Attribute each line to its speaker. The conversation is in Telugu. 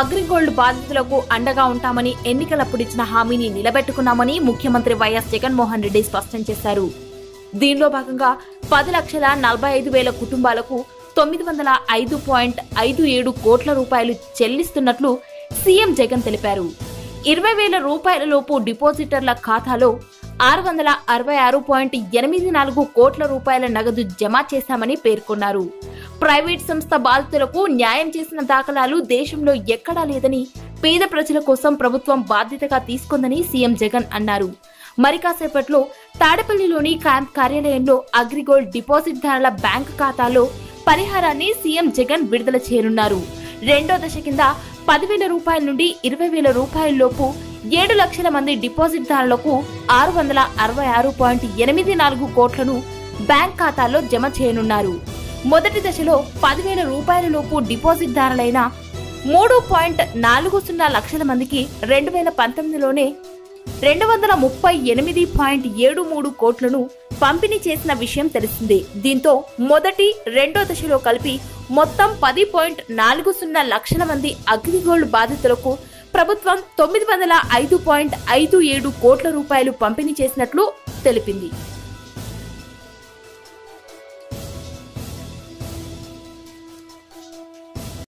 Speaker 1: అగ్రిగోల్డ్ బాధితులకు అండగా ఉంటామని ఎన్నికలప్పుడు ఇచ్చిన హామీని నిలబెట్టుకున్నామని ముఖ్యమంత్రి వైఎస్ జగన్మోహన్ రెడ్డి స్పష్టం చేశారు దీనిలో భాగంగా పది లక్షల నలభై ఐదు వేల కుటుంబాలకు తొమ్మిది వందల ఐదు పాయింట్ ఐదు ఏడు కోట్ల రూపాయలు చెల్లిస్తున్నట్లు సీఎం జగన్ తెలిపారు ఇరవై వేల రూపాయల లోపు డిపాజిటర్ల ఖాతాలో ఆరు వందల అరవై ఆరు పాయింట్ ఎనిమిది నాలుగు కోట్ల రూపాయల నగదు జమ చేశామని పేర్కొన్నారు ప్రైవేట్ సంస్థ బాధితులకు న్యాయం చేసిన దాఖలాలు దేశంలో ఎక్కడా లేదని పేద ప్రజల కోసం ప్రభుత్వం బాధ్యతగా తీసుకుందని సీఎం జగన్ అన్నారు మరి కాసేపట్లో తాడపల్లిలోని క్యాంప్ కార్యాలయంలో అగ్రిగోల్డ్ డిపాజిట్ ధారల బ్యాంక్ ఖాతాలో పరిహారాన్ని సీఎం జగన్ విడుదల చేయనున్నారు రెండో దశ కింద పదివేల రూపాయల నుండి ఇరవై వేల రూపాయలలోపు ఏడు లక్షల మంది డిపాజిట్ దారులకు ఆరు వందల అరవై ఆరు పాయింట్ ఎనిమిది నాలుగు కోట్లను బ్యాంక్ ఖాతాల్లో జమ చేయనున్నారు మొదటి దశలో పదివేల రూపాయల లోపు డిపాజిట్ దారులైన మూడు పాయింట్ నాలుగు సున్నా లక్షల మందికి రెండు వేల పంతొమ్మిదిలోనే రెండు వందల ముప్పై ఎనిమిది పాయింట్ ఏడు మూడు కోట్లను పంపిణీ చేసిన విషయం తెలిసిందే దీంతో మొదటి రెండో దశలో కలిపి మొత్తం పది పాయింట్ నాలుగు సున్నా లక్షల మంది అగ్నిగోల్డ్ బాధితులకు ప్రభుత్వం తొమ్మిది వందల ఐదు పాయింట్ ఐదు ఏడు కోట్ల రూపాయలు పంపిణీ చేసినట్లు తెలిపింది